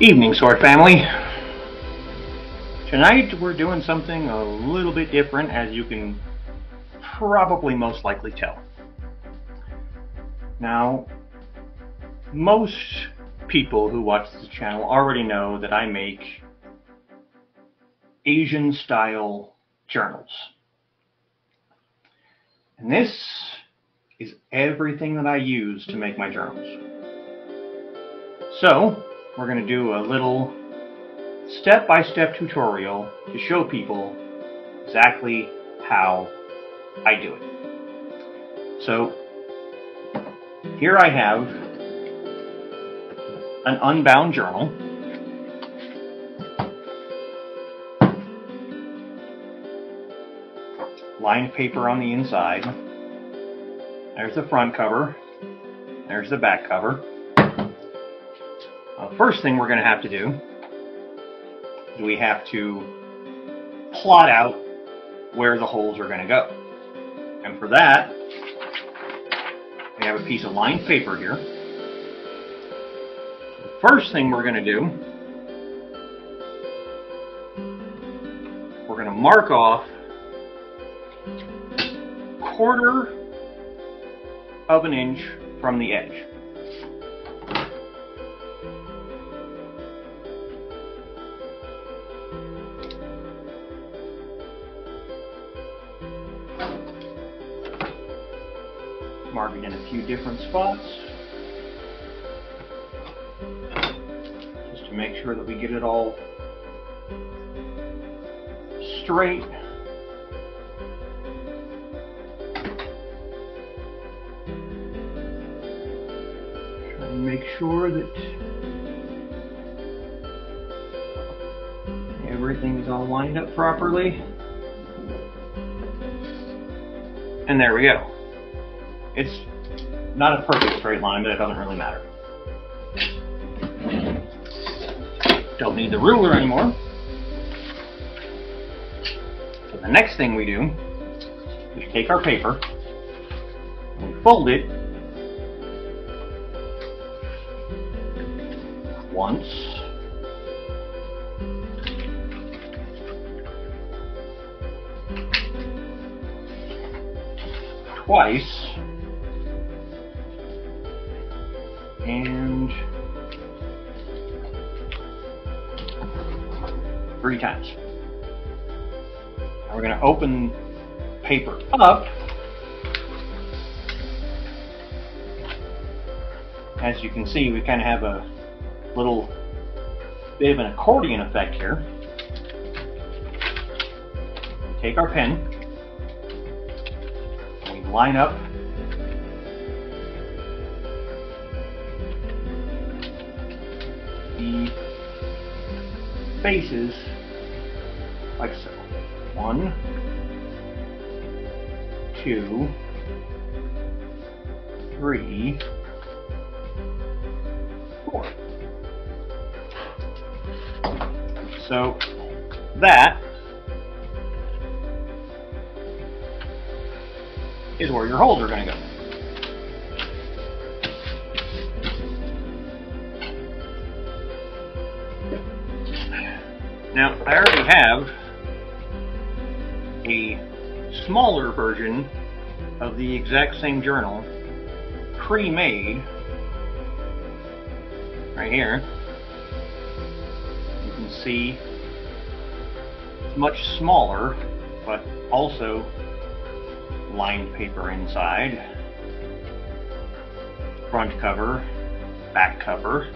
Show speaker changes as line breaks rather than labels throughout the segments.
Evening, Sword Family. Tonight we're doing something a little bit different, as you can probably most likely tell. Now, most people who watch this channel already know that I make Asian style journals. And this is everything that I use to make my journals. So, we're going to do a little step-by-step tutorial to show people exactly how I do it. So, here I have an unbound journal. Lined paper on the inside. There's the front cover. There's the back cover. Uh, first thing we're going to have to do is we have to plot out where the holes are going to go. And for that, we have a piece of lined paper here. The first thing we're going to do, we're going to mark off quarter of an inch from the edge. Different spots just to make sure that we get it all straight. Try and make sure that everything's all lined up properly. And there we go. It's not a perfect straight line, but it doesn't really matter. Don't need the ruler anymore. So the next thing we do is take our paper we fold it once twice and three times. Now we're going to open paper up. As you can see, we kind of have a little bit of an accordion effect here. We take our pen, we line up faces like so. One, two, three, four. So that is where your holes are going to go. Now, I already have a smaller version of the exact same journal pre-made right here. You can see it's much smaller, but also lined paper inside. Front cover, back cover.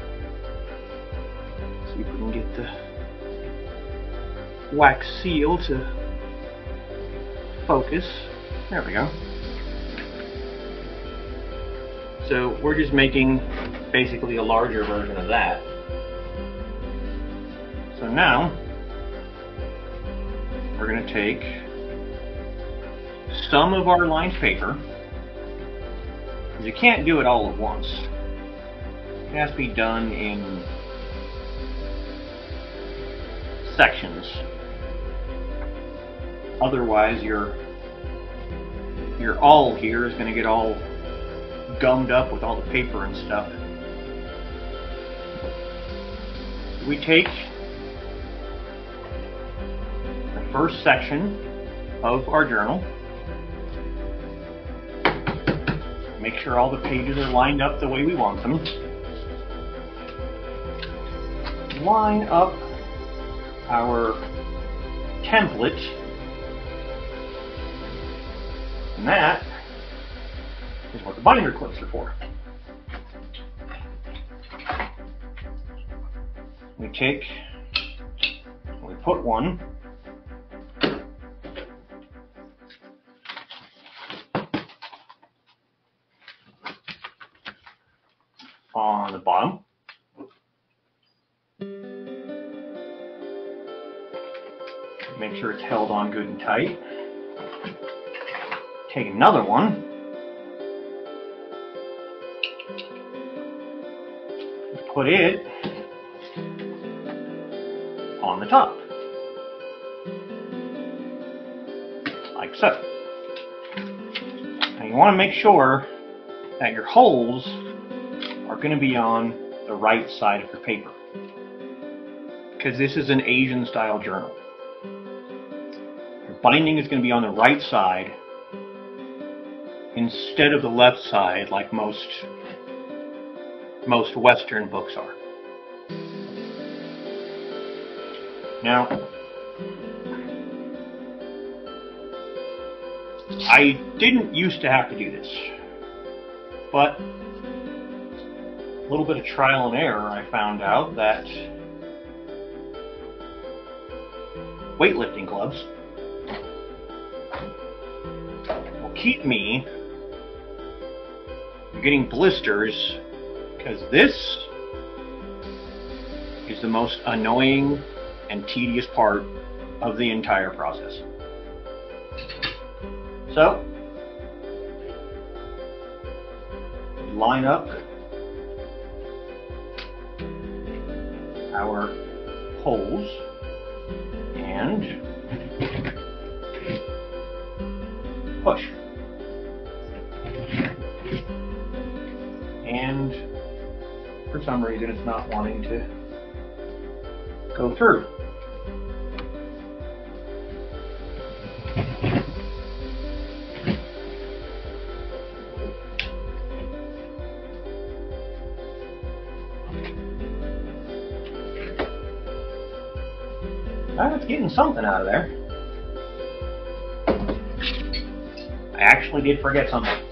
See if we can get the wax seal to focus. There we go. So we're just making basically a larger version of that. So now we're going to take some of our lined paper. You can't do it all at once. It has to be done in sections. Otherwise, your your awl here is going to get all gummed up with all the paper and stuff. we take the first section of our journal, make sure all the pages are lined up the way we want them, line up our template, and that is what the binder clips are for. We take, we put one good and tight. Take another one. Put it on the top. Like so. Now you want to make sure that your holes are going to be on the right side of your paper. Because this is an Asian style journal. Binding is going to be on the right side instead of the left side like most most Western books are. Now, I didn't used to have to do this, but a little bit of trial and error, I found out that weightlifting gloves keep me from getting blisters because this is the most annoying and tedious part of the entire process. So, line up our holes and push. Some reason it's not wanting to go through. Well, it's getting something out of there. I actually did forget something.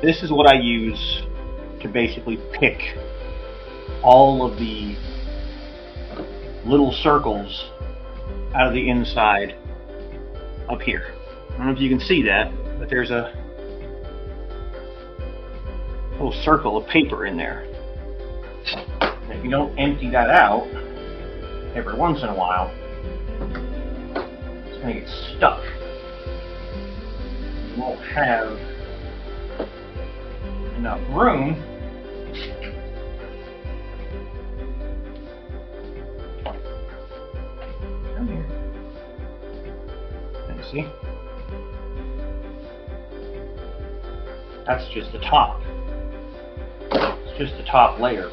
This is what I use to basically pick all of the little circles out of the inside up here. I don't know if you can see that, but there's a little circle of paper in there. And if you don't empty that out every once in a while, it's going to get stuck. You won't have enough room Come here. And see? That's just the top. It's just the top layer.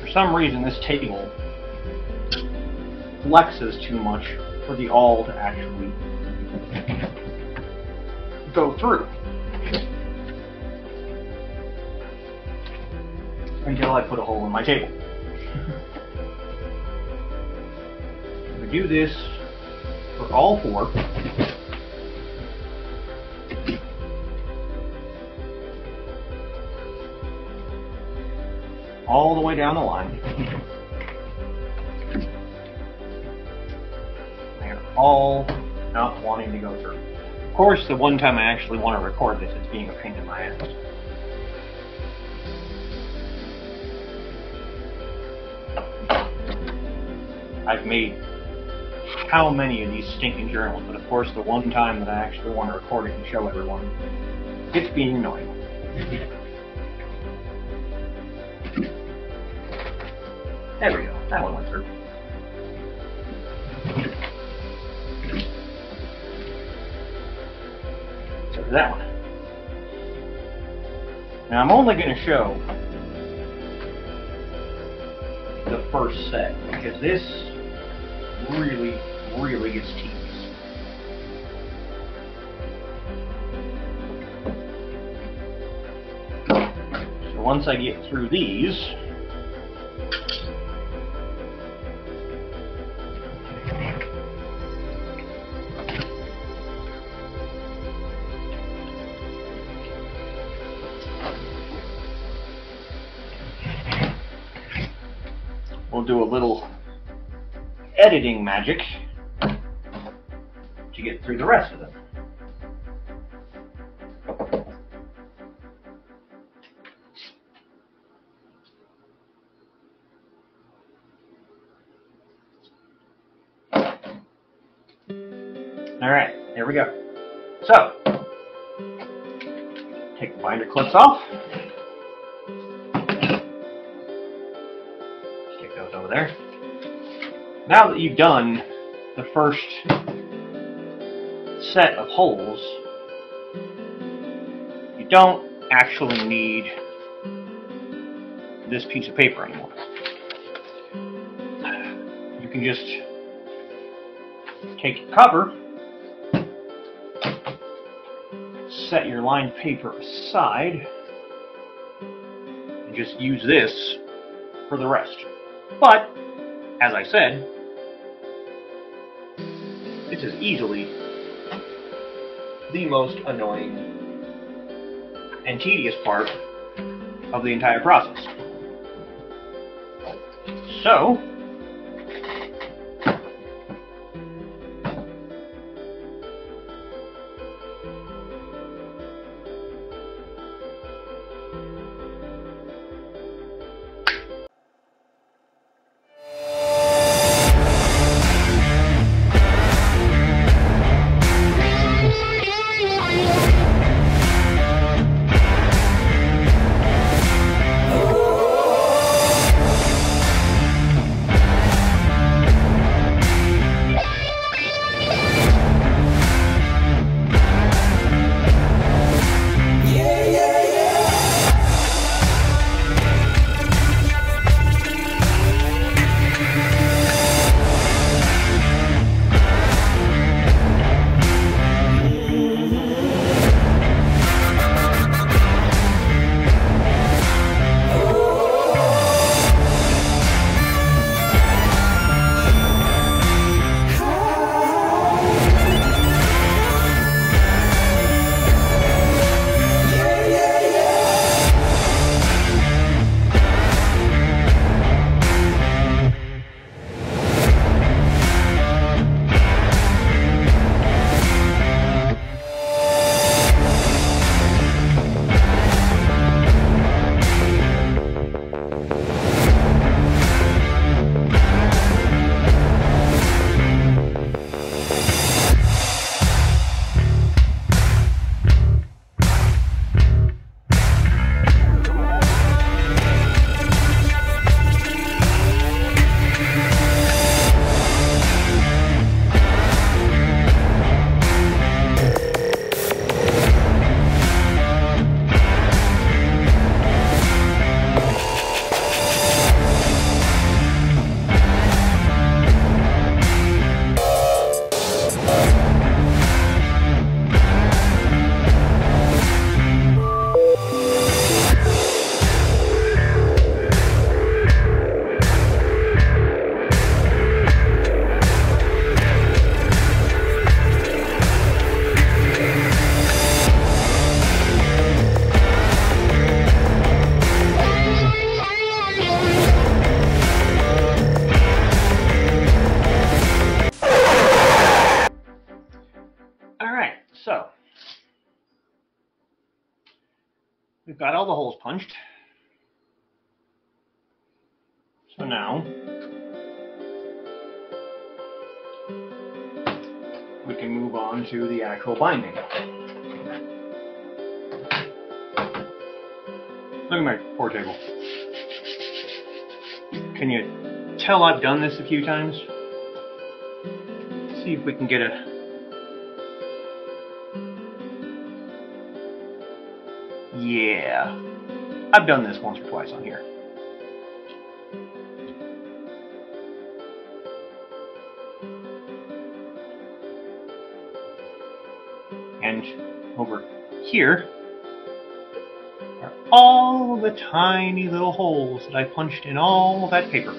For some reason, this table flexes too much for the awl to actually go through. Until I put a hole in my table. we do this for all four. All the way down the line. They're all not wanting to go through. Of course, the one time I actually want to record this, it's being a pain in my ass. I've made how many of these stinking journals, but of course the one time that I actually want to record it and show everyone, it's being annoying. There we go. That one went through. So that one. Now I'm only going to show the first set because this really, really gets tedious. So once I get through these, editing magic to get through the rest of them. All right, there we go. So, take the binder clips off. Stick those over there. Now that you've done the first set of holes, you don't actually need this piece of paper anymore. You can just take your cover, set your lined paper aside, and just use this for the rest. But, as I said, this is easily the most annoying and tedious part of the entire process. So, we've got all the holes punched. So now, we can move on to the actual binding. Look at my poor table. Can you tell I've done this a few times? See if we can get a Yeah. I've done this once or twice on here. And over here are all the tiny little holes that I punched in all that paper.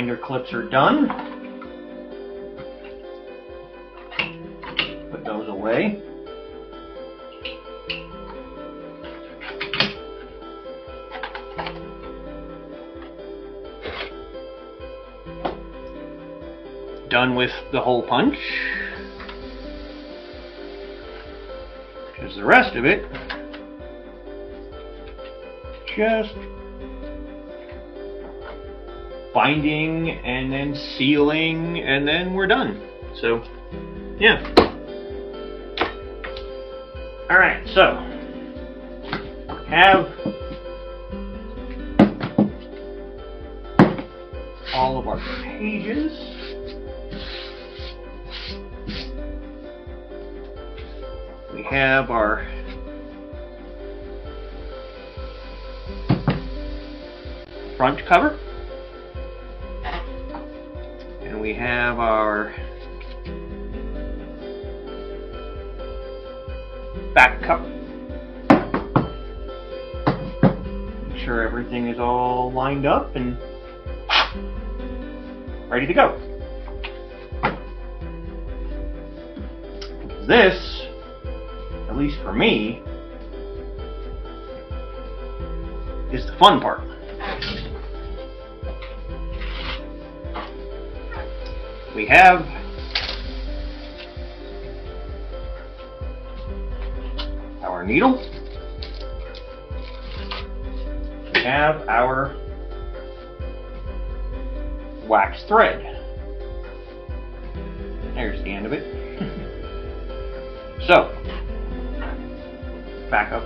Binder clips are done. Put those away. Done with the hole punch. Because the rest of it just binding and then sealing and then we're done. So, yeah. All right, so have all of our pages. We have our front cover. Lined up and ready to go. This, at least for me, is the fun part. We have our needle. We have our wax thread. There's the end of it. so, back up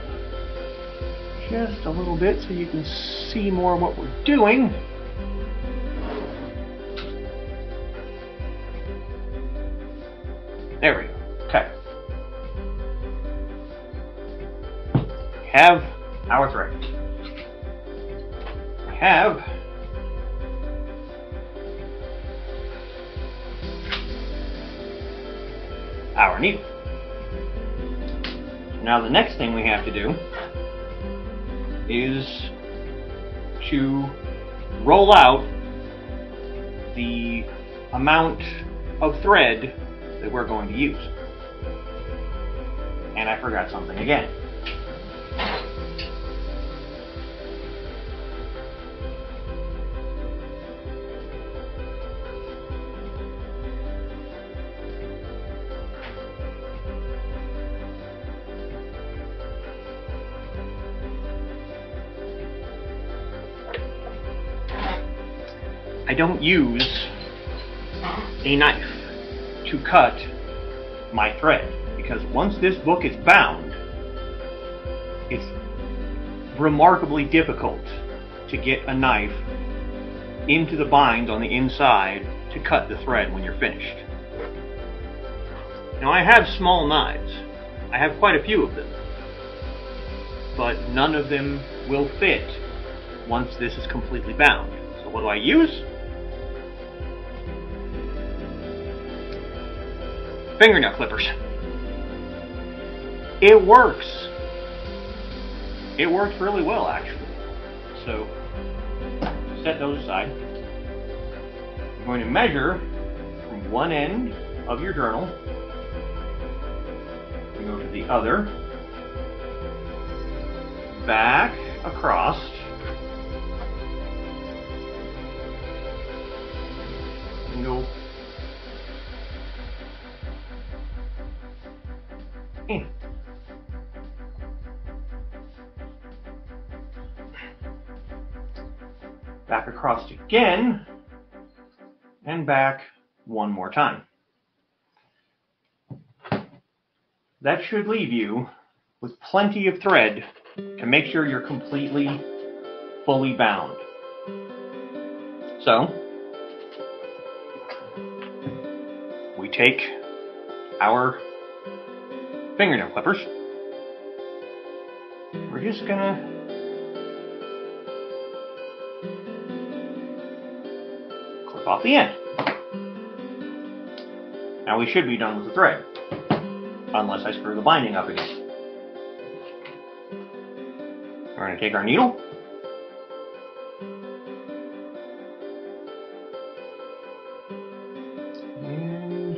just a little bit so you can see more what we're doing. Now the next thing we have to do is to roll out the amount of thread that we're going to use. And I forgot something again. I don't use a knife to cut my thread because once this book is bound, it's remarkably difficult to get a knife into the bind on the inside to cut the thread when you're finished. Now I have small knives. I have quite a few of them. But none of them will fit once this is completely bound. So what do I use? Fingernail clippers. It works. It works really well, actually. So, set those aside. You're going to measure from one end of your journal, and go to the other, back across, and go across again, and back one more time. that should leave you with plenty of thread to make sure you're completely, fully bound. So, we take our fingernail clippers. We're just gonna off the end. Now we should be done with the thread, unless I screw the binding up again. We're going to take our needle, and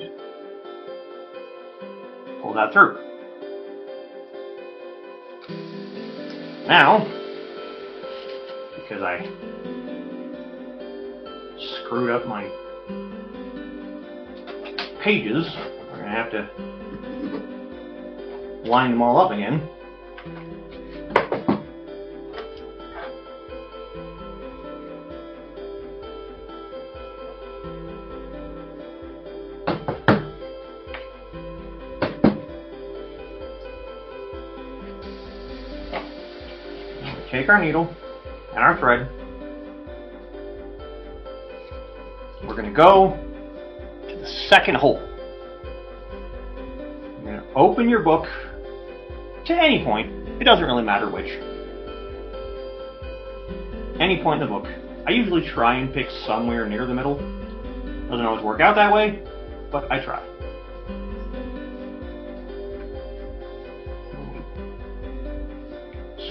pull that through. Now, because I screwed up my pages, we're going to have to line them all up again. Take our needle and our thread. Go to the second hole. You're going to open your book to any point. It doesn't really matter which. Any point in the book. I usually try and pick somewhere near the middle. Doesn't always work out that way, but I try.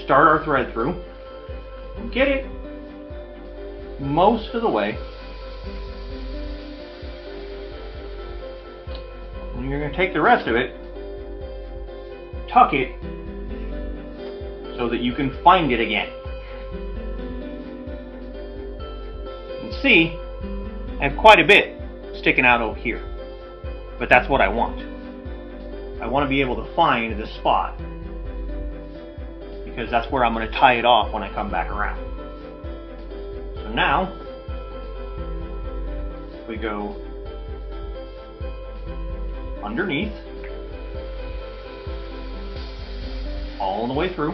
Start our thread through. Get it most of the way. Take the rest of it, tuck it, so that you can find it again. Can see, I have quite a bit sticking out over here. But that's what I want. I want to be able to find this spot because that's where I'm going to tie it off when I come back around. So now, we go underneath, all the way through.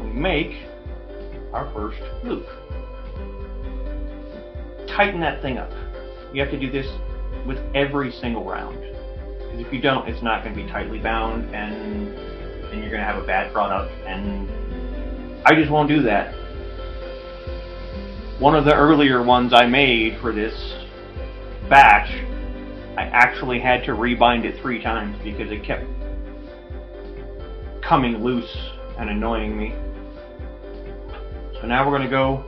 We make our first loop. Tighten that thing up. You have to do this with every single round. Because if you don't, it's not going to be tightly bound and and you're going to have a bad product. And I just won't do that. One of the earlier ones I made for this batch, I actually had to rebind it three times because it kept coming loose and annoying me. So now we're going to go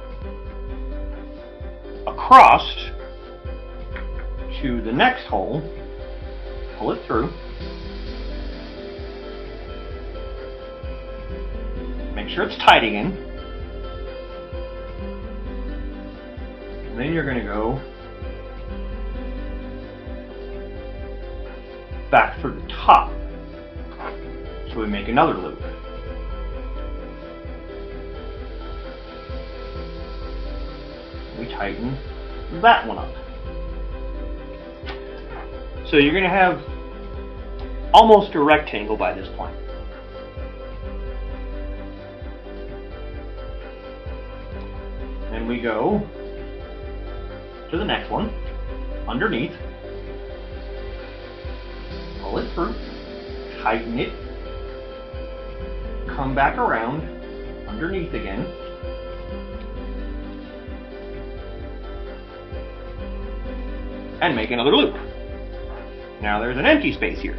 across to the next hole, pull it through, make sure it's tight again, and then you're going to go back through the top. So we make another loop. We tighten that one up. So you're going to have almost a rectangle by this point. And we go to the next one, underneath, tighten it, come back around, underneath again, and make another loop. Now there's an empty space here.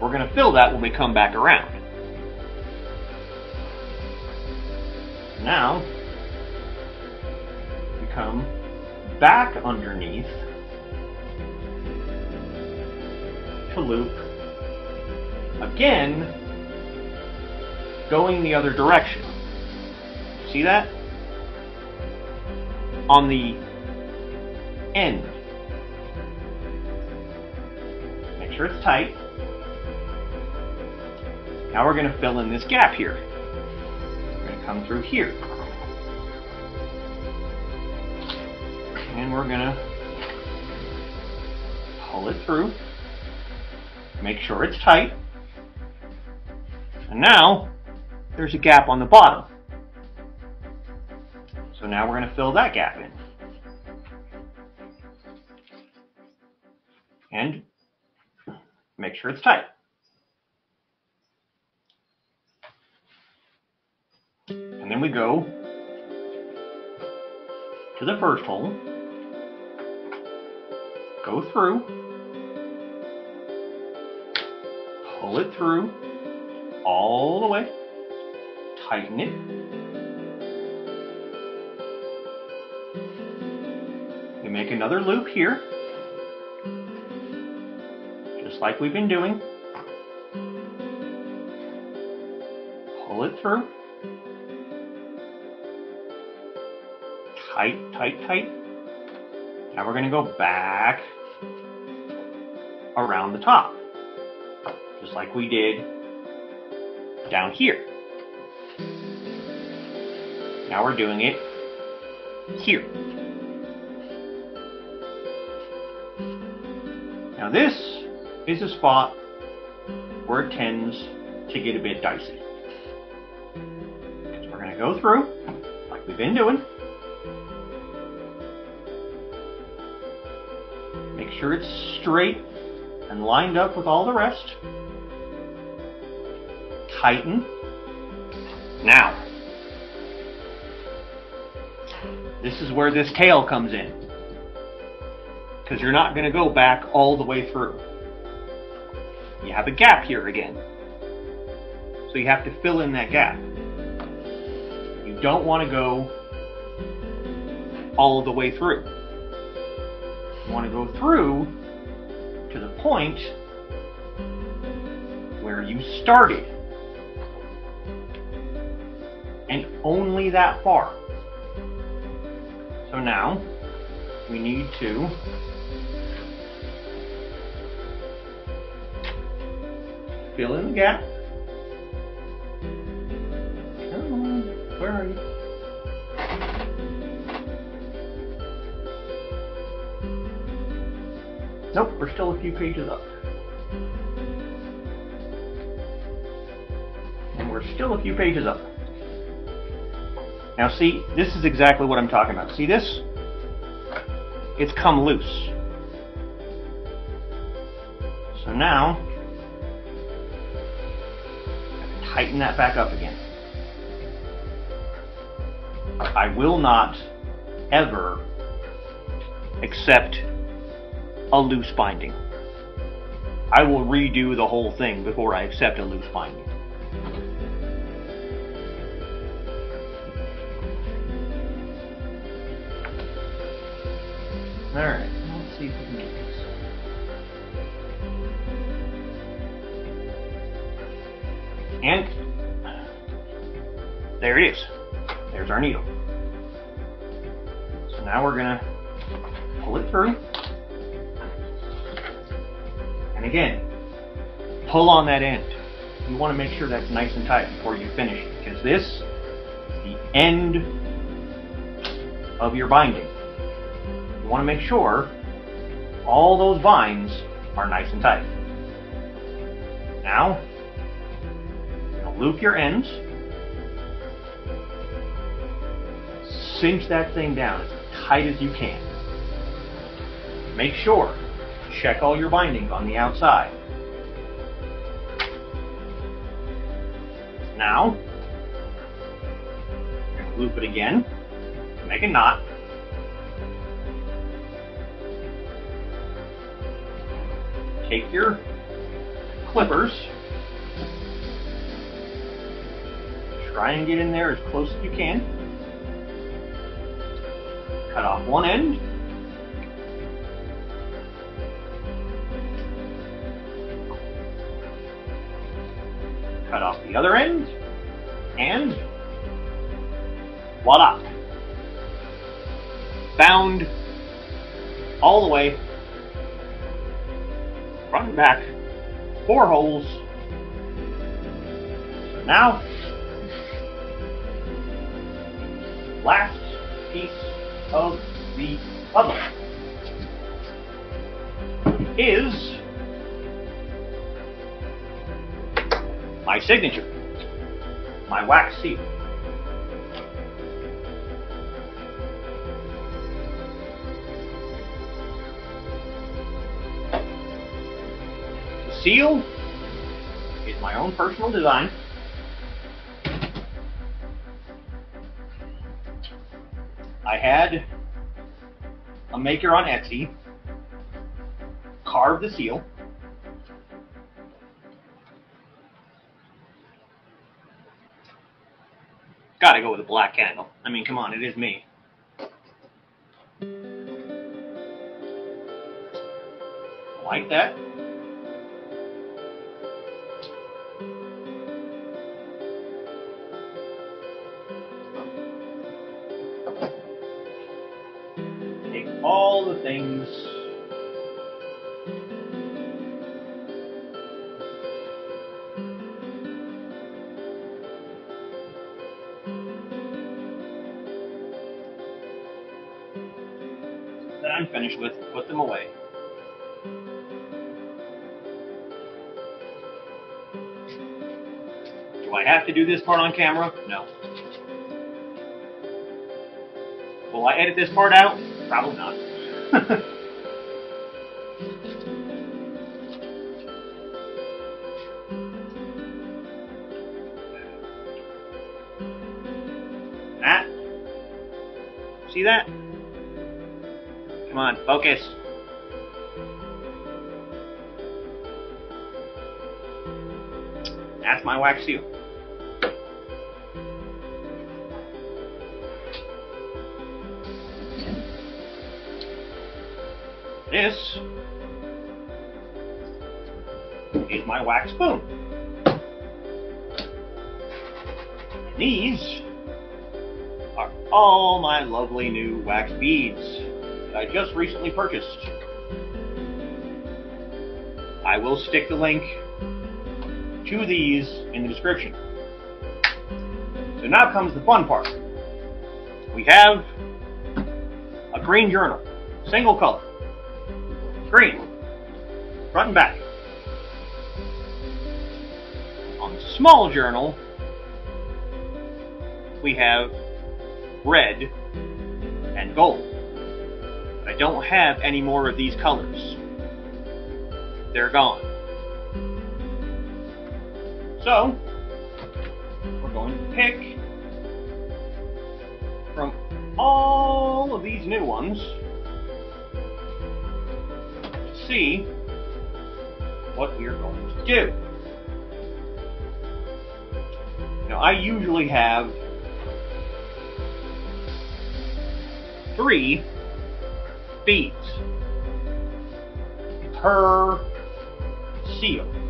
We're going to fill that when we come back around. Now, we come back underneath to loop again, going the other direction. See that? On the end. Make sure it's tight. Now we're going to fill in this gap here. We're going to come through here. And we're going to pull it through, make sure it's tight, and now there's a gap on the bottom. So now we're going to fill that gap in. And make sure it's tight. And then we go to the first hole, go through, pull it through all the way, tighten it, we make another loop here, just like we've been doing, pull it through, tight, tight, tight. Now we're going to go back around the top, like we did down here. Now we're doing it here. Now this is a spot where it tends to get a bit dicey. So we're going to go through, like we've been doing, make sure it's straight and lined up with all the rest. Tighten. Now, this is where this tail comes in. Because you're not going to go back all the way through. You have a gap here again. So you have to fill in that gap. You don't want to go all the way through. You want to go through to the point where you started. And only that far. So now we need to fill in the gap. Come on, where are you? Nope, we're still a few pages up. And we're still a few pages up. Now see, this is exactly what I'm talking about. See this? It's come loose. So now, tighten that back up again. I will not ever accept a loose binding. I will redo the whole thing before I accept a loose binding. Alright, let's see if we can get this. And there it is. There's our needle. So now we're going to pull it through. And again, pull on that end. You want to make sure that's nice and tight before you finish because this is the end of your binding. Want to make sure all those vines are nice and tight. Now, loop your ends, cinch that thing down as tight as you can. Make sure check all your bindings on the outside. Now, loop it again, make a knot. Take your clippers, try and get in there as close as you can. Cut off one end, cut off the other end, and voila. Bound all the way, and back, four holes. So now, last piece of the puzzle. is my signature, my wax seal. Seal is my own personal design. I had a maker on Etsy carve the seal. Gotta go with a black candle. I mean, come on, it is me. Like that. Them away. Do I have to do this part on camera? No. Will I edit this part out? Probably not. See that? Come on, focus. That's my wax seal. This is my wax spoon. And these are all my lovely new wax beads that I just recently purchased. I will stick the link to these in the description. So now comes the fun part. We have a green journal, single color, green, front and back. On the small journal, we have red and gold. I don't have any more of these colors. They're gone. So, we're going to pick from all of these new ones to see what we're going to do. Now, I usually have three beads per seal.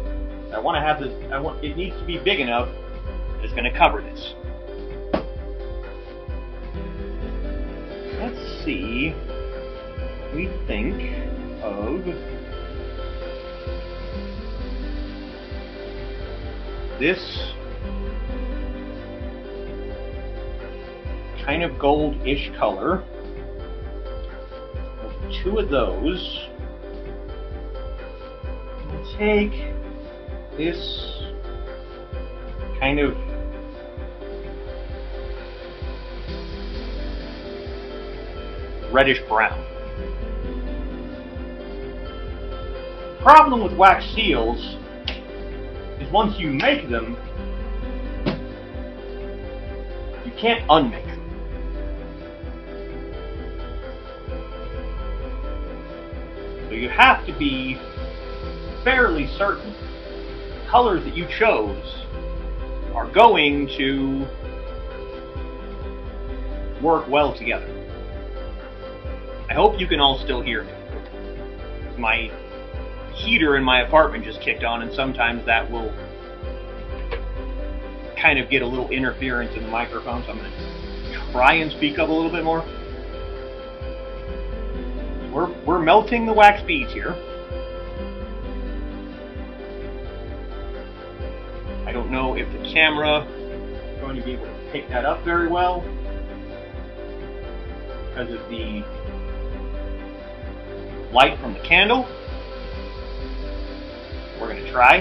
I want to have this. I want it needs to be big enough that it's going to cover this. Let's see. We think of this kind of gold-ish color two of those. Take this kind of reddish brown. Problem with wax seals is once you make them, you can't unmake them. So you have to be fairly certain the colors that you chose are going to work well together. I hope you can all still hear me. My heater in my apartment just kicked on and sometimes that will kind of get a little interference in the microphone, so I'm going to try and speak up a little bit more. We're, we're melting the wax beads here. Don't know if the camera is going to be able to pick that up very well because of the light from the candle. We're going to try.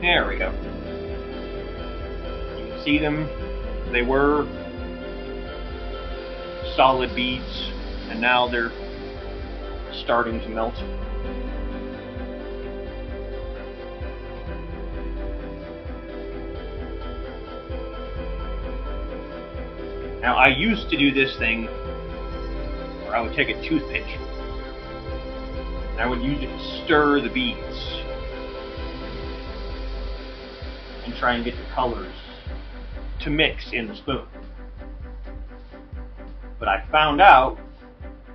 There we go. You can see them. They were solid beads, and now they're starting to melt. Now, I used to do this thing where I would take a toothpick and I would use it to stir the beads and try and get the colors to mix in the spoon. But I found out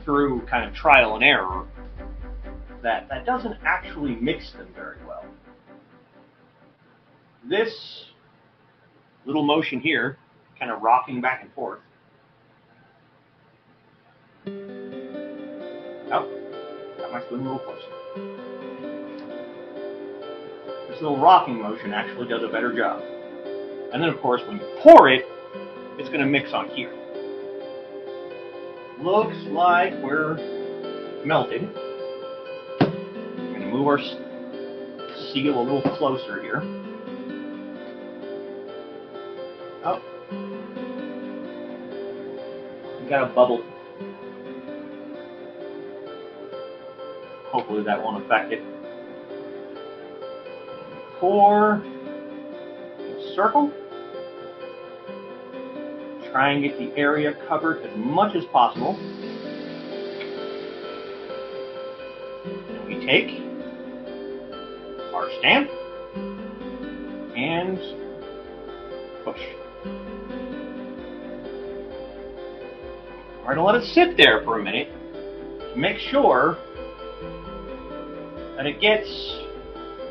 through kind of trial and error that that doesn't actually mix them very well. This little motion here kind of rocking back and forth. Oh, got my spoon a little closer. This little rocking motion actually does a better job. And then, of course, when you pour it, it's going to mix on here. Looks like we're melted. I'm going to move our seal a little closer here. Oh, got a bubble. Hopefully that won't affect it. Pour circle. Try and get the area covered as much as possible. And we take our stamp and push. We're going to let it sit there for a minute to make sure that it gets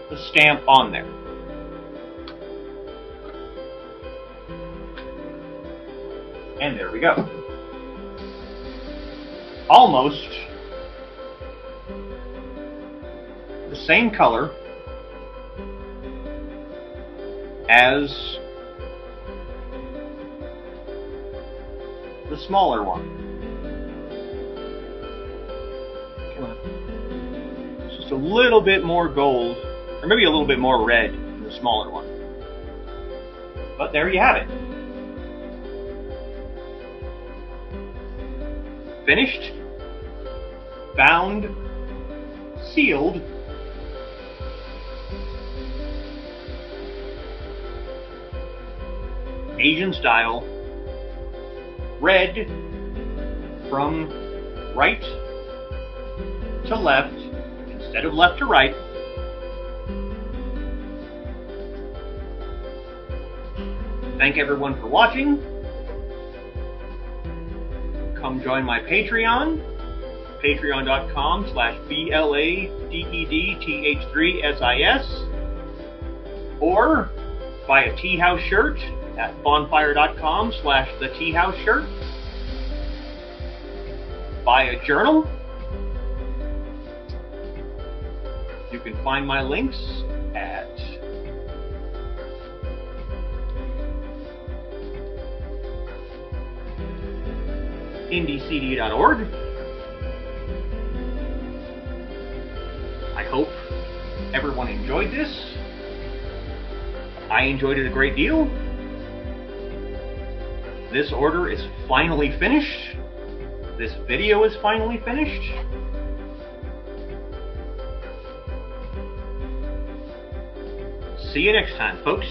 the stamp on there. And there we go. Almost the same color as the smaller one. Little bit more gold, or maybe a little bit more read in the smaller one. But there you have it. Finished, bound, sealed, Asian style, red. From right to left instead of left to right. Thank everyone for watching. Come join my Patreon, patreon.com slash B-L-A-D-E-D-T-H-3-S-I-S, or buy a Tea House shirt at bonfire.com slash the Tea House shirt. Buy a journal can find my links at indiecd.org. I hope everyone enjoyed this. I enjoyed it a great deal. This order is finally finished. This video is finally finished. See you next time, folks.